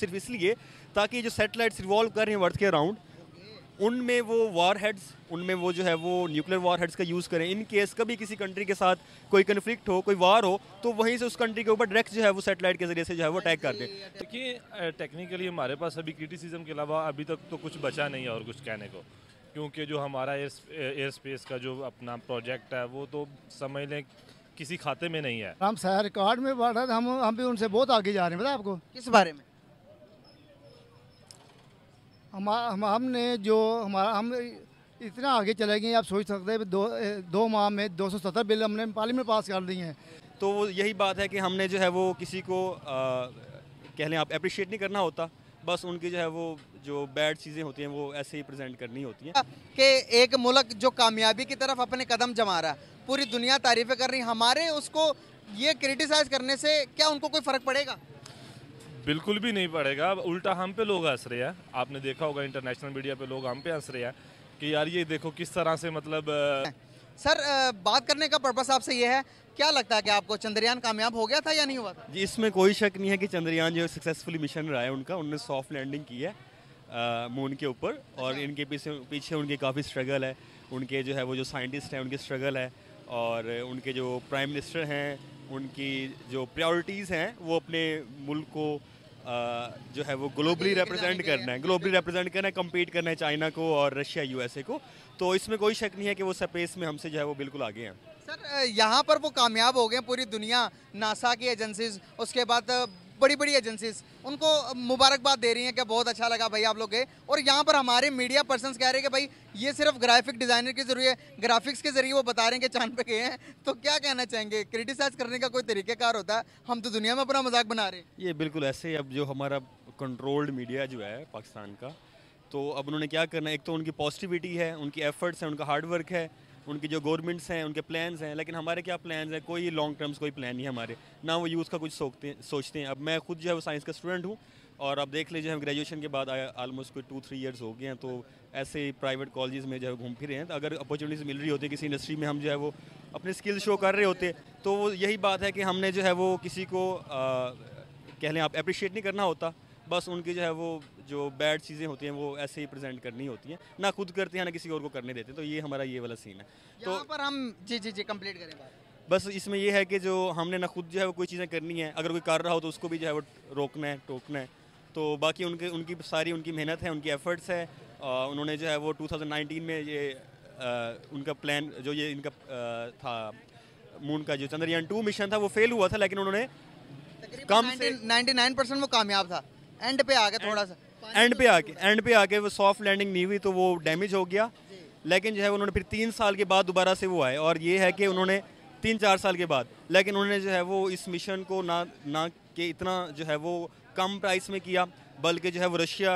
सिर्फ़ इसलिए ताकि जो सैटेलाइट्स रिवॉल्व कर रहे हैं अर्थ के अराउंड उनमें वो वार हेड्स उनमें वो जो है वो न्यूक्लियर वार हेड्स का यूज़ करें। इन केस कभी किसी कंट्री के साथ कोई कन्फ्लिक्ट हो कोई वार हो तो वहीं से उस कंट्री के ऊपर डायरेक्ट जो है वो सैटेलाइट के ज़रिए से जो है वो अटैक कर दें। देखिए टेक्निकली हमारे पास अभी क्रिटिसिज्म के अलावा अभी तक तो कुछ बचा नहीं है और कुछ कहने को। क्योंकि जो हमारा एयर स्पेस का जो अपना प्रोजेक्ट है वो तो समझ लें किसी खाते में नहीं है। हम रिकॉर्ड में बढ़ रहे हम हम भी उनसे बहुत आगे जा रहे हैं पता आपको? किस बारे में? हम हम हमने जो हमारा हम इतना आगे चले गए आप सोच सकते हैं दो दो माह में दो सौ सत्तर बिल हमने पार्लियामेंट पास कर दिए हैं। तो वो यही बात है कि हमने जो है वो किसी को आ, कह लें आप अप्रिशिएट नहीं करना होता। बस उनकी जो है वो जो बैड चीज़ें होती हैं वो ऐसे ही प्रेजेंट करनी होती हैं। कि एक मुल्क जो कामयाबी की तरफ़ अपने कदम जमा रहा है पूरी दुनिया तारीफें कर रही हमारे उसको ये क्रिटिसाइज करने से क्या उनको कोई फ़र्क पड़ेगा? बिल्कुल भी नहीं पड़ेगा। उल्टा हम पे लोग हंस रहे हैं। आपने देखा होगा इंटरनेशनल मीडिया पे लोग हम पे हंस रहे हैं कि यार ये देखो किस तरह से मतलब सर बात करने का पर्पस आपसे ये है क्या लगता है कि आपको चंद्रयान कामयाब हो गया था या नहीं हुआ था? जी इसमें कोई शक नहीं है कि चंद्रयान जो सक्सेसफुली मिशन रहा है उनका। उन्होंने सॉफ्ट लैंडिंग की है मून के ऊपर। और अच्छा। इनके पीछे पीछे उनके काफ़ी स्ट्रगल है। उनके जो है वो जो साइंटिस्ट हैं उनकी स्ट्रगल है। और उनके जो प्राइम मिनिस्टर हैं उनकी जो प्रायोरिटीज़ हैं वो अपने मुल्क को जो है वो ग्लोबली रिप्रेजेंट करना है। ग्लोबली रिप्रेजेंट करना है कम्पीट करना है चाइना को और रशिया यूएसए को। तो इसमें कोई शक नहीं है कि वो स्पेस में हमसे जो है वो बिल्कुल आगे हैं। सर यहाँ पर वो कामयाब हो गए पूरी दुनिया नासा की एजेंसीज उसके बाद बड़ी बड़ी एजेंसीज उनको मुबारकबाद दे रही हैं कि बहुत अच्छा लगा भाई आप लोग गए और यहाँ पर हमारे मीडिया पर्सन कह रहे हैं कि भाई ये सिर्फ़ ग्राफिक डिज़ाइनर के ज़रिए ग्राफिक्स के ज़रिए वो बता रहे हैं कि चाँद पे गए हैं। तो क्या कहना चाहेंगे? क्रिटिसाइज करने का कोई तरीक़ेकार होता है? हम तो दुनिया में अपना मज़ाक बना रहे हैं। ये बिल्कुल ऐसे ही अब जो हमारा कंट्रोल्ड मीडिया जो है पाकिस्तान का तो अब उन्होंने क्या करना है? एक तो उनकी पॉजिटिविटी है, उनकी एफर्ट्स हैं, उनका हार्डवर्क है, उनकी जो गवर्नमेंट्स हैं, उनके प्लान्स हैं, लेकिन हमारे क्या प्लान्स हैं? कोई लॉन्ग टर्म्स कोई प्लान नहीं है हमारे। ना वो यूथ का कुछ सोचते सोचते हैं। अब मैं खुद जो है वो साइंस का स्टूडेंट हूँ और अब देख लीजिए हम ग्रेजुएशन के बाद आलमोस्ट कोई टू थ्री ईयर्स हो गए हैं तो ऐसे ही प्राइवेट कॉलेज में जो है घूम फिर रहे हैं। तो अगर अपॉर्चुनिटीज़ मिल रही होती है किसी इंडस्ट्री में हम जो है वो अपने स्किल शो कर रहे होते तो यही बात है कि हमने जो है वो किसी को आ, कह लें आप अप्रिशिएट नहीं करना होता। बस उनकी जो है वो जो बैड चीज़ें होती हैं वो ऐसे ही प्रेजेंट करनी होती हैं। ना खुद करते हैं ना किसी और को करने देते तो ये हमारा ये वाला सीन है। तो पर हम जी जी जी कंप्लीट करें बस इसमें ये है कि जो हमने ना खुद जो है वो कोई चीज़ें करनी है अगर कोई कर रहा हो तो उसको भी जो है वो रोकना है टोकना है। तो बाकी उनके उनकी सारी उनकी मेहनत है उनकी एफर्ट्स है। उन्होंने जो है वो 2019 में ये आ, उनका प्लान जो ये इनका आ, था मून का जो चंद्रयान टू मिशन था वो फेल हुआ था लेकिन उन्होंने कम से 99 परसेंट वो कामयाब था। एंड पे आ गया थोड़ा सा। एंड पे आके एंड पे आके वो सॉफ्ट लैंडिंग नहीं हुई तो वो डैमेज हो गया। लेकिन जो है उन्होंने फिर तीन साल के बाद दोबारा से वो आए और ये है कि उन्होंने तीन चार साल के बाद लेकिन उन्होंने जो है वो इस मिशन को ना ना के इतना जो है वो कम प्राइस में किया बल्कि जो है वो रशिया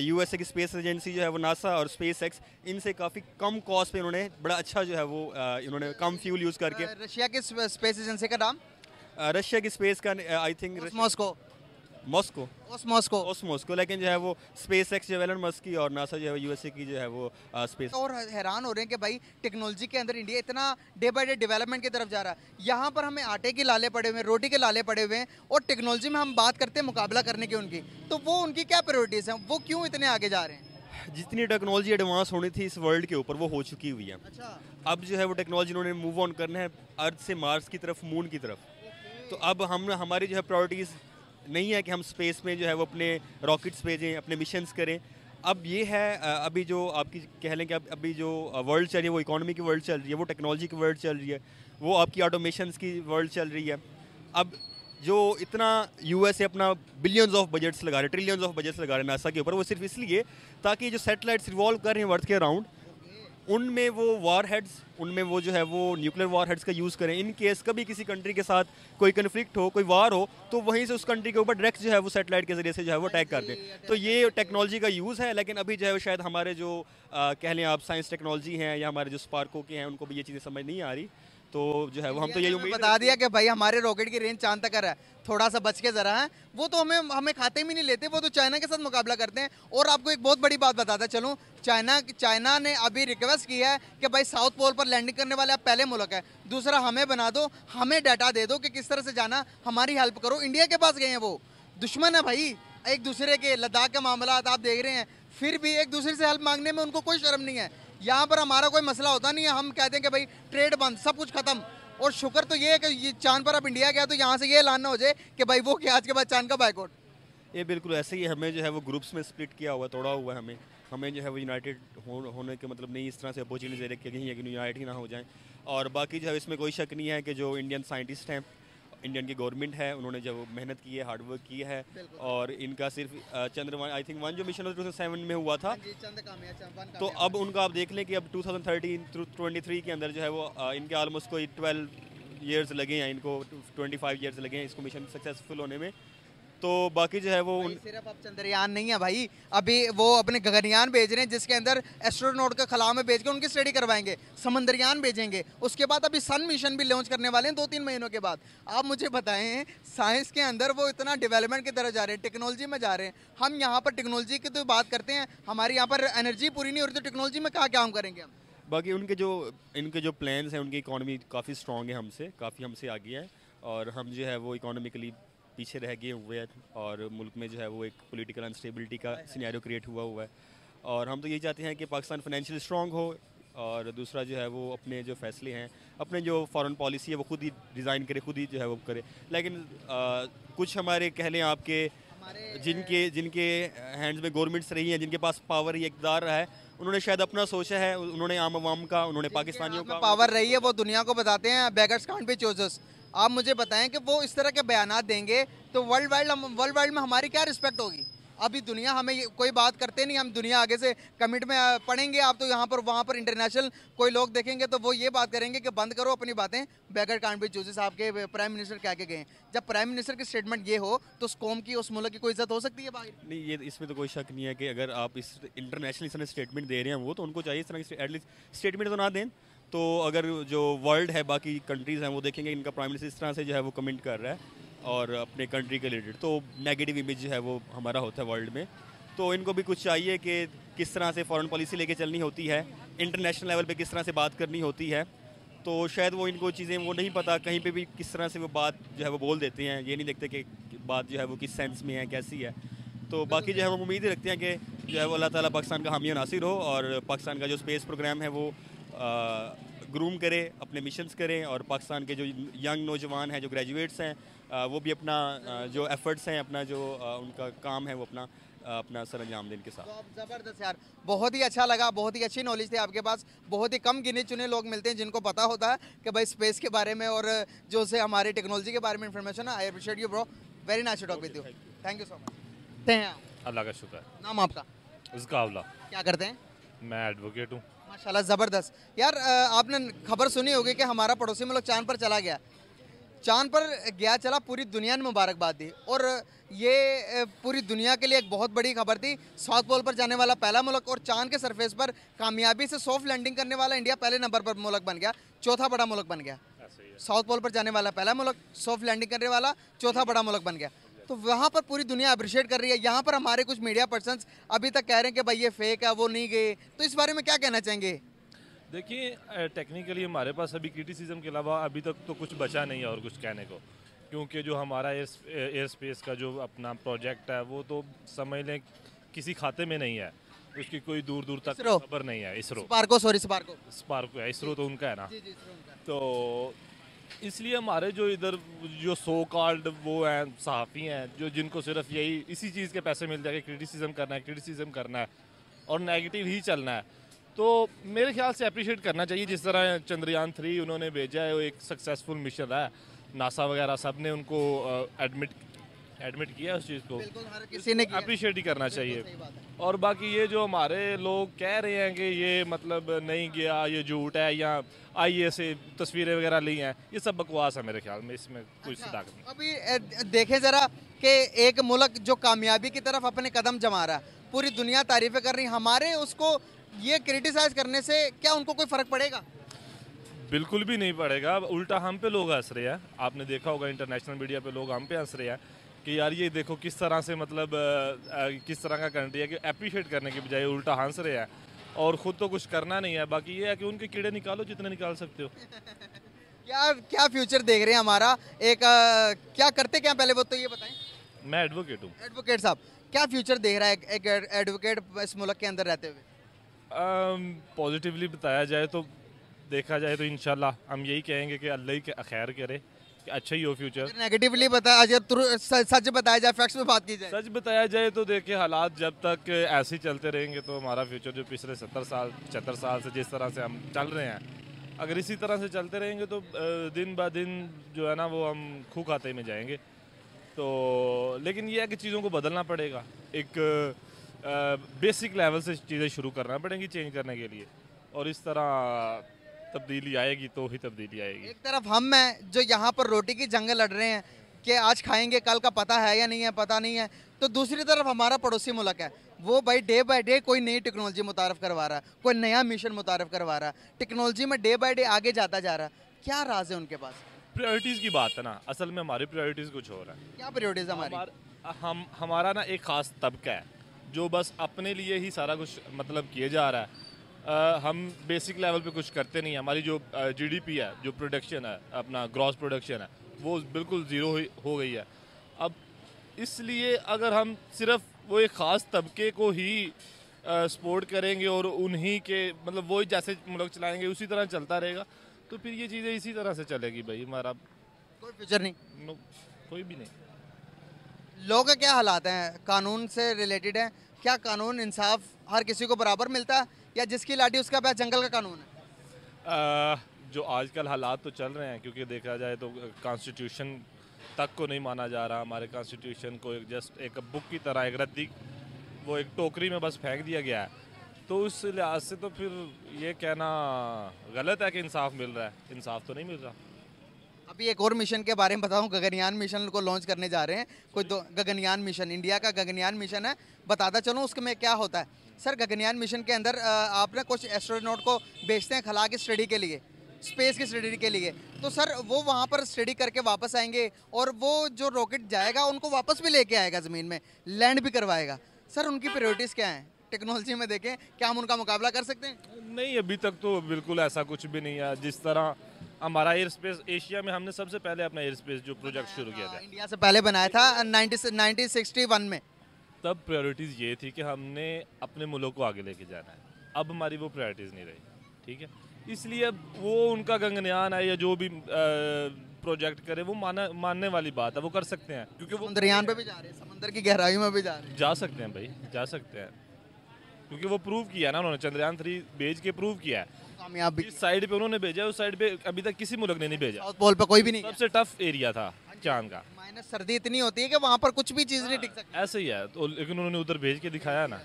यूएसए की स्पेस एजेंसी जो है वो नासा और स्पेस एक्स इनसे काफ़ी कम कॉस्ट पे इन्होंने बड़ा अच्छा जो है वो इन्होंने कम फ्यूल यूज़ करके। रशिया के स्पेस एजेंसी का नाम? रशिया की स्पेस का I think Moscow. Moscow Moscow Moscow लेकिन जो है वो स्पेस एक्स जो एलन मस्क की और नासा जो है यूएसए की जो है वो स्पेस और हैरान हो रहे हैं कि भाई टेक्नोलॉजी के अंदर इंडिया इतना डे बाय डे डेवलपमेंट की तरफ़ जा रहा है। यहाँ पर हमें आटे के लाले पड़े हुए हैं रोटी के लाले पड़े हुए हैं और टेक्नोलॉजी में हम बात करते हैं मुकाबला करने की उनकी। तो वो उनकी क्या प्रायोरिटीज़ हैं? वो क्यों इतने आगे जा रहे हैं? जितनी टेक्नोलॉजी एडवांस होनी थी इस वर्ल्ड के ऊपर वो हो चुकी हुई है। अच्छा। अब जो है वो टेक्नोलॉजी उन्होंने मूव ऑन करना है अर्थ से मार्स की तरफ़ मून की तरफ़। तो अब हम हमारी जो है प्रायोरिटीज़ नहीं है कि हम स्पेस में जो है वो अपने रॉकेट्स भेजें, अपने मिशंस करें। अब ये है अभी जो आपकी कह लें कि अब, अभी जो वर्ल्ड चल रही है, वो इकोनॉमी की वर्ल्ड चल रही है, वो टेक्नोलॉजी की वर्ल्ड चल रही है, वो आपकी ऑटोमेशन की वर्ल्ड चल रही है। अब जो इतना यूएस अपना बिलियंस ऑफ़ बजट्स लगा रहे ट्रिलियंस ऑफ़ बजट्स लगा रहे नासा के ऊपर, वो सिर्फ़ इसलिए ताकि जो सैटेलाइट्स रिवॉल्व कर रहे हैं वर्थ के अराउंड उनमें वो वार हेड्स उनमें वो जो है वो न्यूक्लियर वार हेड्स का यूज़ करें। इन केस कभी किसी कंट्री के साथ कोई कन्फ्लिक्ट हो कोई वार हो तो वहीं से उस कंट्री के ऊपर डायरेक्ट जो है वो सेटेलाइट के ज़रिए से जो है वो अटैक कर दें। तो ये टेक्नोलॉजी का यूज़ है लेकिन अभी जो है वो शायद हमारे जो आ, कह लें आप साइंस टेक्नोलॉजी हैं या हमारे जो स्पार्को के हैं उनको भी ये चीज़ें समझ नहीं आ रही। तो जो है वो हम तो यही उम्मीद बता दिया कि भाई हमारे रॉकेट की रेंज चाँद तक है। थोड़ा सा बच के ज़रा है। वो तो हमें हमें खाते में नहीं लेते वो तो चाइना के साथ मुकाबला करते हैं। और आपको एक बहुत बड़ी बात बताता चलूँ चाइना चाइना ने अभी रिक्वेस्ट की है कि भाई साउथ पोल पर लैंडिंग करने वाले आप पहले मुल्क है। दूसरा, हमें बना दो, हमें डाटा दे दो कि किस तरह से जाना, हमारी हेल्प करो। इंडिया के पास गए हैं वो। दुश्मन है भाई। एक दूसरे के लद्दाख के मामला आप देख रहे हैं। फिर भी एक दूसरे से हेल्प मांगने में उनको कोई शर्म नहीं है। यहाँ पर हमारा कोई मसला होता नहीं है। हम कहते हैं कि भाई ट्रेड बंद, सब कुछ खत्म। और शुक्र तो ये है कि चाँद पर अब इंडिया गया तो यहाँ से ये ऐलान ना हो जाए कि भाई वो क्या आज के बाद चाँद का बाइकआउट ये बिल्कुल ऐसे ही हमें जो है वो ग्रुप्स में स्प्लिट किया हुआ, तोड़ा हुआ हमें। हमें जो है वो यूनाइटेड हो, होने के मतलब नहीं इस तरह से अपॉर्चुनिटी दे रखी है कहीं है कि यूनाइट ही ना हो जाए। और बाकी जो है इसमें कोई शक नहीं है कि जो इंडियन साइंटिस्ट हैं इंडियन की गवर्नमेंट है उन्होंने जब मेहनत की है हार्डवर्क की है और इनका सिर्फ़ चंद्रमान आई थिंक वन जो मिशन टू सेवन में हुआ था। तो अब उनका आप देख लें कि अब 2013 थ्रू 23 के अंदर जो है वो इनके ऑलमोस्ट कोई 12 ईयर्स लगे हैं इनको 25 ईयर्स लगे हैं इसको मिशन सक्सेसफुल होने में। तो बाकी जो है वो सिर्फ़ अब चंद्रयान नहीं है भाई। अभी वो अपने गगनयान भेज रहे हैं जिसके अंदर एस्ट्रोनॉट का खला में भेज के उनकी स्टडी करवाएँगे समंदरयान भेजेंगे। उसके बाद अभी सन मिशन भी लॉन्च करने वाले हैं दो तीन महीनों के बाद। आप मुझे बताएँ साइंस के अंदर वो इतना डेवलपमेंट की तरह जा रहे हैं टेक्नोलॉजी में जा रहे हैं। हम यहाँ पर टेक्नोलॉजी की तो बात करते हैं हमारे यहाँ पर एनर्जी पूरी नहीं हो रही तो टेक्नोलॉजी में कहाँ क्या हम करेंगे हम? बाकी उनके जो इनके जो प्लान्स हैं उनकी इकोनॉमी काफ़ी स्ट्रॉन्ग है हमसे काफ़ी हमसे आगे है। और हम जो है वो इकोनॉमिकली पीछे रह गए हुए हैं और मुल्क में जो है वो एक पॉलिटिकल अनस्टेबिलिटी का सिनेरियो क्रिएट हुआ हुआ है। और हम तो यही चाहते हैं कि पाकिस्तान फाइनेंशियल स्ट्रॉन्ग हो और दूसरा जो है वो अपने जो फैसले हैं अपने जो फॉरेन पॉलिसी है वो खुद ही डिज़ाइन करे खुद ही जो है वो करे। लेकिन आ, कुछ हमारे कह लें आपके जिनके जिनके हैंड्स में गवर्नमेंट्स रही हैं जिनके पास पावर या इकदार रहा है उन्होंने शायद अपना सोचा है उन्होंने आम आवाम का उन्होंने पाकिस्तानियों का पावर रही है वो दुनिया को बताते हैं बैगर्स कांट पे चोजस आप मुझे बताएँ कि वो इस तरह के बयान देंगे तो वर्ल्ड वाइड वर्ल्ड वाइड में हमारी क्या रिस्पेक्ट होगी? अभी दुनिया हमें कोई बात करते नहीं, हम दुनिया आगे से कमिट में पढ़ेंगे, आप तो यहाँ पर, वहाँ पर इंटरनेशनल कोई लोग देखेंगे तो वो ये बात करेंगे कि बंद करो अपनी बातें। बैगर कांट भी साहब के प्राइम मिनिस्टर क्या के गए। जब प्राइम मिनिस्टर की स्टेटमेंट ये हो तो उस कौम की, उस मुल्क की कोई इज़्ज़त हो सकती है बाहर? नहीं, ये, इसमें तो कोई शक नहीं है कि अगर आप इस इंटरनेशनल इस स्टेटमेंट दे रहे हैं, वो तो उनको चाहिए इस तरह की एटलीस्ट स्टेटमेंट तो ना दें। तो अगर जो वर्ल्ड है, बाकी कंट्रीज़ हैं, वो देखेंगे इनका प्राइम मिनिस्टर इस तरह से जो है वो कमेंट कर रहा है और अपने कंट्री के रिलेटेड तो नेगेटिव इमेज है वो हमारा होता है वर्ल्ड में। तो इनको भी कुछ चाहिए कि किस तरह से फॉरेन पॉलिसी लेके चलनी होती है इंटरनेशनल लेवल पे किस तरह से बात करनी होती है। तो शायद वो इनको चीज़ें, वो नहीं पता कहीं पे भी किस तरह से वो बात जो है वो बोल देते हैं, ये नहीं देखते कि बात जो है वो किस सेंस में है, कैसी है। तो बाकी जो है वो उम्मीद ही रखते हैं कि जो है वो अल्लाह ताला पाकिस्तान का हामी नासिर हो और पाकिस्तान का जो स्पेस प्रोग्राम है वो ग्रूम करें अपने मिशंस करें और पाकिस्तान के जो यंग नौजवान हैं जो ग्रेजुएट्स हैं वो भी अपना जो एफर्ट्स हैं अपना जो उनका काम है वो अपना अपना सर अंजाम दें इनके साथ। तो ज़बरदस्त यार। बहुत ही अच्छा लगा बहुत ही अच्छी नॉलेज थी आपके पास। बहुत ही कम गिने चुने लोग मिलते हैं जिनको पता होता है कि भाई स्पेस के बारे में और जो से हमारे टेक्नोलॉजी के बारे में इन्फॉर्मेशन है। I appreciate you bro very nice talk with you thank you so much Allah का शुक्र नाम आपका? उसका अवला क्या करते हैं? मैं एडवोकेट हूँ। माशाल्लाह ज़बरदस्त। यार आपने खबर सुनी होगी कि हमारा पड़ोसी मुल्क चाँद पर चला गया। चाँद पर गया चला पूरी दुनिया ने मुबारकबाद दी। और ये पूरी दुनिया के लिए एक बहुत बड़ी खबर थी साउथ पोल पर जाने वाला पहला मुल्क। और चाँद के सरफेस पर कामयाबी से सॉफ्ट लैंडिंग करने वाला इंडिया पहले नंबर पर मुल्क बन गया चौथा बड़ा मुल्क बन गया। है साउथ पोल पर जाने वाला पहला मुल्क सॉफ्ट लैंडिंग करने वाला चौथा बड़ा मुल्क बन गया। तो वहाँ पर पूरी दुनिया अप्रिशिएट कर रही है। यहाँ पर हमारे कुछ मीडिया पर्सन अभी तक कह रहे हैं कि भाई ये फेक है वो नहीं गए। तो इस बारे में क्या कहना चाहेंगे? देखिए टेक्निकली हमारे पास अभी क्रिटिसिज्म के अलावा अभी तक तो कुछ बचा नहीं है और कुछ कहने को। क्योंकि जो हमारा एयर स्पेस का जो अपना प्रोजेक्ट है वो तो समझ लें किसी खाते में नहीं है। उसकी कोई दूर दूर तक। खबर नहीं है इसरो। स्पार्को सॉरी स्पार्को स्पार्क है इसरो तो उनका है ना। जी जी उनका। तो इसलिए हमारे जो इधर, जो सो कार्ड वो हैं, सहाफ़ी हैं, जो जिनको सिर्फ़ यही, इसी चीज़ के पैसे मिल जाएँगे क्रिटिसिज्म करना है क्रिटिसिज्म करना है, और नेगेटिव ही चलना है। तो मेरे ख्याल से अप्रिशिएट करना चाहिए, जिस तरह चंद्रयान थ्री उन्होंने भेजा है, वो एक सक्सेसफुल मिशन है। नासा वगैरह सबने उनको एडमिट एडमिट किया उस चीज़ को। किसी ने अप्रिशिएट ही करना चाहिए। और बाकी ये जो हमारे लोग कह रहे हैं कि ये मतलब नहीं गया ये झूठ है या आईए से तस्वीरें वगैरह ली हैं ये सब बकवास है मेरे ख्याल में इसमें कुछ सदाकत नहीं। अभी देखें जरा कि एक मुल्क जो कामयाबी की तरफ़ अपने कदम जमा रहा है पूरी दुनिया तारीफें कर रही हमारे उसको ये क्रिटिसाइज करने से क्या उनको कोई फ़र्क पड़ेगा? बिल्कुल भी नहीं पड़ेगा उल्टा हम पे लोग हंस रहे हैं आपने देखा होगा इंटरनेशनल मीडिया पे लोग हम पे हंस रहे हैं कि यार ये देखो किस तरह से मतलब अ, किस तरह का कंट्री है कि अप्रिशिएट करने के बजाय उल्टा हंस रहे हैं। और ख़ुद तो कुछ करना नहीं है बाकी ये है कि उनके कीड़े निकालो जितने निकाल सकते हो। क्या क्या फ्यूचर देख रहे हैं हमारा? एक अ, क्या करते क्या पहले वो तो ये बताएँ। मैं एडवोकेट हूँ। एडवोकेट साहब क्या फ्यूचर देख रहा है एक- एडवोकेट इस मुल्क के अंदर रहते हुए? पॉजिटिवली बताया जाए तो देखा जाए तो इंशाल्लाह हम यही कहेंगे कि अल्लाह ही के खैर करे। अच्छा ही हो फ्यूचर नेगेटिवली बताया जाए तुर- सच बताया जाए फैक्ट्स में बात की जाए। सच बताया जाए तो देखिए हालात जब तक ऐसे ही चलते रहेंगे तो हमारा फ्यूचर जो पिछले सत्तर साल पचहत्तर साल से जिस तरह से हम चल रहे हैं अगर इसी तरह से चलते रहेंगे तो दिन ब दिन जो है ना वो हम खू खाते में जाएँगे। तो लेकिन ये है कि चीज़ों को बदलना पड़ेगा। एक बेसिक लेवल से चीज़ें शुरू करना पड़ेंगी चेंज करने के लिए। और इस तरह तब्दीली आएगी तो ही तब्दीली आएगी। एक तरफ़ हम हैं जो यहाँ पर रोटी की जंग लड़ रहे हैं कि आज खाएँगे कल का पता है या नहीं है पता नहीं है तो दूसरी तरफ़ हमारा पड़ोसी मुल्क है। वो भाई डे बाय डे कोई नई टेक्नोलॉजी मुतारफ करवा रहा है कोई नया मिशन मुतारफ करवा रहा है। टेक्नोलॉजी में डे बाय डे आगे जाता जा रहा है। क्या राज है उनके पास? प्रायोरिटीज़ की बात है ना। असल में हमारी प्रायोरिटीज़ कुछ हो रहा है। क्या प्रायोरिटीज हमारी? हमार- हम हमारा ना एक ख़ास तबका है जो बस अपने लिए ही सारा कुछ मतलब किए जा रहा है। हम बेसिक लेवल पे कुछ करते नहीं हैं। हमारी जो जीडीपी है जो प्रोडक्शन है अपना ग्रॉस प्रोडक्शन है वो बिल्कुल ज़ीरो हो गई है। अब इसलिए अगर हम सिर्फ़ वो एक ख़ास तबके को ही सपोर्ट करेंगे और उन्हीं के मतलब वही जैसे मुल्क चलाएँगे उसी तरह चलता रहेगा तो फिर ये चीज़ें इसी तरह से चलेगी भाई हमारा। कोई फ्यूचर नहीं। नो कोई भी नहीं। लोग क्या हालात हैं? कानून से रिलेटेड हैं। क्या कानून इंसाफ हर किसी को बराबर मिलता है? या जिसकी लाठी उसका पैर जंगल का कानून है? अ, जो आजकल हालात तो चल रहे हैं क्योंकि देखा जाए तो कॉन्स्टिट्यूशन तक को नहीं माना जा रहा। हमारे कॉन्स्टिट्यूशन को एक जस्ट एक बुक की तरह एक रद्दी वो एक टोकरी में बस फेंक दिया गया है। तो उस लिहाज से तो फिर ये कहना गलत है कि इंसाफ मिल रहा है। इंसाफ तो नहीं मिल रहा। अभी एक और मिशन के बारे में बताऊँ गगनयान मिशन को लॉन्च करने जा रहे हैं। कोई दो गगनयान मिशन इंडिया का गगनयान मिशन है। बताता चलूँ उसमें क्या होता है। सर गगनयान मिशन के अंदर आप ना कुछ एस्ट्रोनॉट को भेजते हैं खला की स्टडी के लिए स्पेस की स्टडी के लिए। तो सर वो वहाँ पर स्टडी करके वापस आएँगे और वो जो रॉकेट जाएगा उनको वापस भी लेके आएगा ज़मीन में लैंड भी करवाएगा। सर उनकी प्रायोरिटीज़ क्या हैं? टेक्नोलॉजी में देखें क्या हम उनका मुकाबला कर सकते हैं? नहीं अभी तक तो बिल्कुल ऐसा कुछ भी नहीं है। जिस तरह हमारा एयर स्पेस एशिया में हमने सबसे पहले अपना एयर स्पेस जो प्रोजेक्ट शुरू किया था इंडिया से पहले बनाया था नाइनटीन सिक्सटी वन में। तब प्रायोरिटीज़ ये थी कि हमने अपने मुल्क को आगे लेके जाना है। अब हमारी वो प्रायोरिटीज़ नहीं रही ठीक है? इसलिए अब वो उनका गगनयान है या जो भी प्रोजेक्ट करे वो माना मानने वाली बात है वो कर सकते हैं। क्योंकि वो समुद्रयान पे भी जा रहे हैं समंदर की गहराई में भी जा रहे हैं। जा सकते हैं भाई जा सकते हैं। क्योंकि वो प्रूव किया है ना उन्होंने चंद्रयान थ्री भेज के प्रूव किया है। कामयाब जिस साइड पे उन्होंने भेजा उस साइड पे अभी तक किसी मुल्क ने नहीं भेजा। पोल पे कोई भी नहीं सबसे टफ एरिया था चाँद का। माइनस सर्दी इतनी होती है कि वहाँ पर कुछ भी चीज़ नहीं टिक सकती। ऐसे ही है तो लेकिन उन्होंने उधर भेज के दिखाया ना।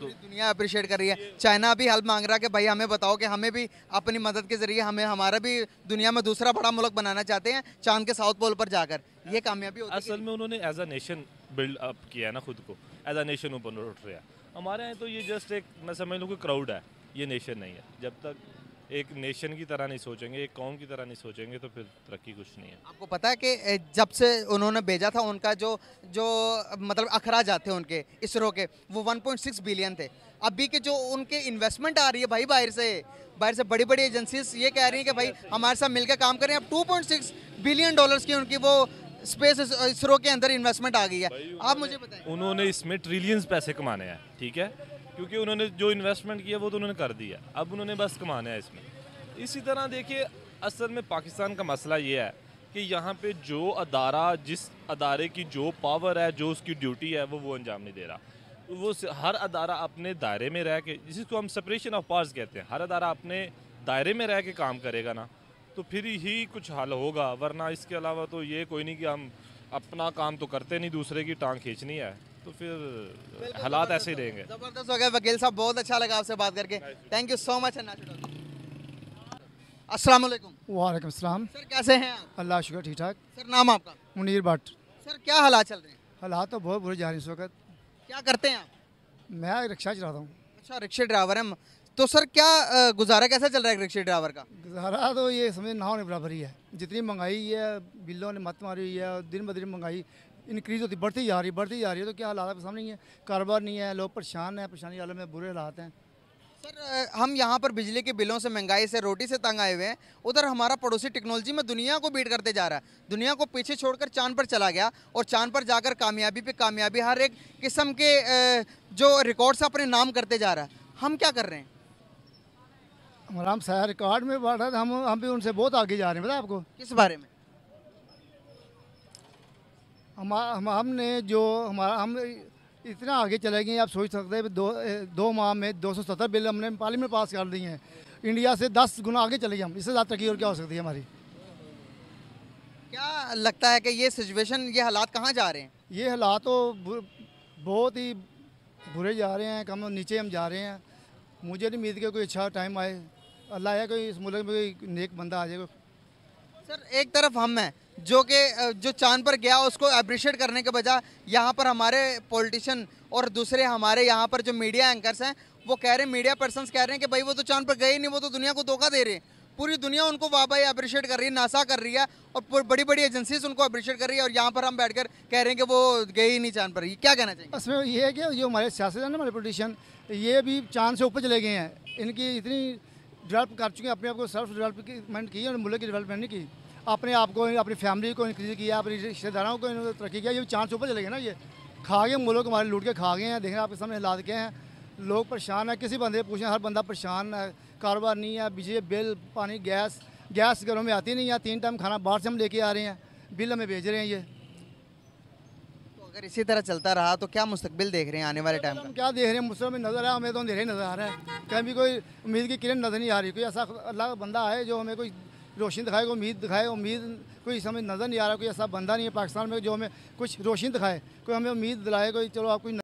तो दुनिया अप्रिशिएट कर रही है। चाइना भी हेल्प मांग रहा है कि भाई हमें बताओ कि हमें भी अपनी मदद के ज़रिए हमें हमारा भी दुनिया में दूसरा बड़ा मुल्क बनाना चाहते हैं चाँद के साउथ पोल पर जाकर। ये कामयाबी होती असल में उन्होंने as a nation build up किया है ना खुद को। एज अ नेशन ऊपर उठ रहा है। हमारे यहाँ तो ये जस्ट एक मैं समझ लूँ कि क्राउड है। ये नेशन नहीं है। जब तक एक नेशन की तरह नहीं सोचेंगे एक कौम की तरह नहीं सोचेंगे तो फिर तरक्की कुछ नहीं है। आपको पता है कि जब से उन्होंने भेजा था उनका जो जो मतलब अखराज थे उनके इसरो के वो 1.6 बिलियन थे। अभी के जो उनके इन्वेस्टमेंट आ रही है भाई बाहर से बाहर से बड़ी बड़ी एजेंसीज ये कह रही हैं कि भाई हमारे साथ मिलकर काम करें अब 2.6 बिलियन डॉलर्स की उनकी वो स्पेस इसरो के अंदर इन्वेस्टमेंट आ गई है। आप मुझे बताएँ उन्होंने इसमें ट्रिलियंस पैसे कमाने हैं ठीक है? क्योंकि उन्होंने जो इन्वेस्टमेंट किया वो तो उन्होंने कर दिया अब उन्होंने बस कमाने है इसमें। इसी तरह देखिए, असल में पाकिस्तान का मसला ये है कि यहाँ पे जो अदारा, जिस अदारे की जो पावर है, जो उसकी ड्यूटी है, वो वो अंजाम नहीं दे रहा। वो हर अदारा अपने दायरे में रह के, जिसको हम सेपरेशन ऑफ़ पावर्स कहते हैं, हर अदारा अपने दायरे में रह के काम करेगा ना तो फिर ही कुछ हल होगा। वरना इसके अलावा तो ये कोई नहीं कि हम अपना काम तो करते नहीं, दूसरे की टांग खींचनी है। तो फिर हालात ऐसे ही रहेंगे। ज़बरदस्त हो गया वकील साहब बहुत अच्छा लगा आपसे बात करके। थैंक यू सो मच अस्सलाम वालेकुम। वालेकुम सलाम। सर कैसे हैं आप? अल्लाह शुक्र ठीक ठाक। सर नाम आपका? मुनीर भट्ट। सर क्या हालात चल रहे हैं? हालात तो बहुत बुरे जा रहे हैं इस वक्त। क्या करते हैं आप? मैं रिक्शा चलाता हूँ। अच्छा रिक्शे ड्राइवर हैं। तो सर क्या गुजारा कैसा चल रहा है रिक्शे ड्राइवर का? गुजारा तो ये समझ ना होने बराबर ही। है जितनी महँगाई है बिलों ने मत मारी हुई है दिन ब दिन महँगाई इंक्रीज होती बढ़ती जा रही है बढ़ती जा रही है तो क्या हालात है? सामने नहीं है कारोबार नहीं है लोग परेशान हैं परेशानी वाले में बुरे हालात हैं। सर हम यहाँ पर बिजली के बिलों से महँगाई से रोटी से तंग आए हुए हैं। उधर हमारा पड़ोसी टेक्नोलॉजी में दुनिया को बीट करते जा रहा है। दुनिया को पीछे छोड़कर चाँद पर चला गया और चाँद पर जाकर कामयाबी पे कामयाबी हर एक किस्म के जो रिकॉर्ड्स अपने नाम करते जा रहा है। हम क्या कर रहे हैं? हमारा हम रिकॉर्ड में बढ़ रहा है हम हम भी उनसे बहुत आगे जा रहे हैं पता है आपको? किस बारे में? हम हम हमने जो हमारा हम इतना आगे चले गए आप सोच सकते हैं दो दो माह में दो सौ सत्तर बिल हमने पार्लियामेंट पास कर दिए हैं। इंडिया से दस गुना आगे चले गए हम। इससे ज़्यादा तरक्की और क्या हो सकती है हमारी? क्या लगता है कि ये सिचुएशन ये हालात कहाँ जा रहे हैं? ये हालात तो बहुत ही बुरे जा रहे हैं कम नीचे हम जा रहे हैं। मुझे नहीं उम्मीद कि कोई अच्छा टाइम आए। अल्लाह है कोई इस मुल्क में कोई नेक बंदा आ जाए। सर एक तरफ़ हम हैं जो कि जो चाँद पर गया, उसको अप्रिशिएट करने के बजाय यहाँ पर हमारे पॉलिटिशियन और दूसरे हमारे यहाँ पर जो मीडिया एंकर्स हैं, वो कह रहे हैं मीडिया पर्सनस कह रहे हैं कि भाई वो तो चाँद पर गए ही नहीं, वो तो दुनिया को धोखा दे रहे हैं। पूरी दुनिया उनको वाह भाई अप्रिशिएट कर रही है, नासा कर रही है और बड़ी बड़ी एजेंसीज उनको अप्रिशिएट कर रही है और यहाँ पर हम बैठकर कह रहे हैं कि वो गए ही नहीं चाँद पर। ये क्या कहना चाहिए? इसमें ये है कि जो हमारे सियासत है ना हमारे पोलिटिशियन ये भी चाँद से ऊपर चले गए हैं। इनकी इतनी डेवलप कर चुके हैं, अपने आप को सेल्फ डेवलपमेंट की और मुल्क की डेवलपमेंट नहीं की। अपने आप को अपनी फैमिली को इंक्रीज किया अपने रिश्तेदारों को तरक्की किया। ये भी चाँद से ऊपर चले गए ना ये। खा गए मुल्क हमारे लूट के खा गए हैं देख देखें आपके सामने हालात क्या हैं। लोग परेशान हैं किसी बंदे पूछें हर बंदा परेशान है। कारोबार नहीं है बिजली बिल पानी गैस गैस घरों में आती नहीं है। तीन टाइम खाना बाहर से हम लेके आ रहे हैं बिल हमें भेज रहे हैं ये। तो अगर इसी तरह चलता रहा तो क्या मुस्तकबिल देख रहे हैं आने वाले टाइम हम क्या देख रहे हैं? मुस्लिम में नज़र है हमें तो अंधेरे नज़र आ रहा है। कहीं भी कोई उम्मीद की किरण नज़र नहीं आ रही। कोई ऐसा अल्लाह का बंदा है जो हमें कोई रोशनी दिखाए, कोई उम्मीद दिखाए, उम्मीद, कोई हमें नज़र नहीं आ रहा, कोई ऐसा बंदा नहीं है पाकिस्तान में जो हमें कुछ रोशनी दिखाए, कोई हमें उम्मीद दिलाए, कोई चलो आप कोई